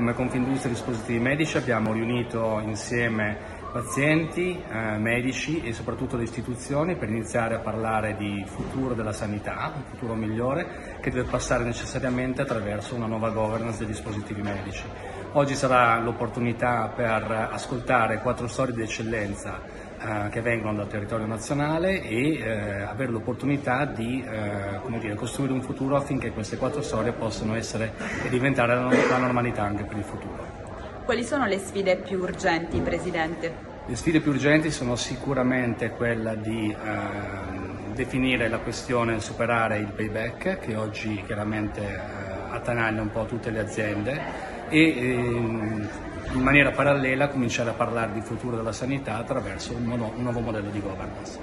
come Confindustria Dispositivi Medici abbiamo riunito insieme pazienti, eh, medici e soprattutto le istituzioni per iniziare a parlare di futuro della sanità, un futuro migliore che deve passare necessariamente attraverso una nuova governance dei dispositivi medici. Oggi sarà l'opportunità per ascoltare quattro storie di eccellenza eh, che vengono dal territorio nazionale e eh, avere l'opportunità di eh, dire, costruire un futuro affinché queste quattro storie possano essere e diventare la normalità anche per il futuro. Quali sono le sfide più urgenti, Presidente? Le sfide più urgenti sono sicuramente quella di eh, definire la questione, superare il payback che oggi chiaramente eh, attanaglia un po' tutte le aziende e eh, in maniera parallela cominciare a parlare di futuro della sanità attraverso un, un nuovo modello di governance.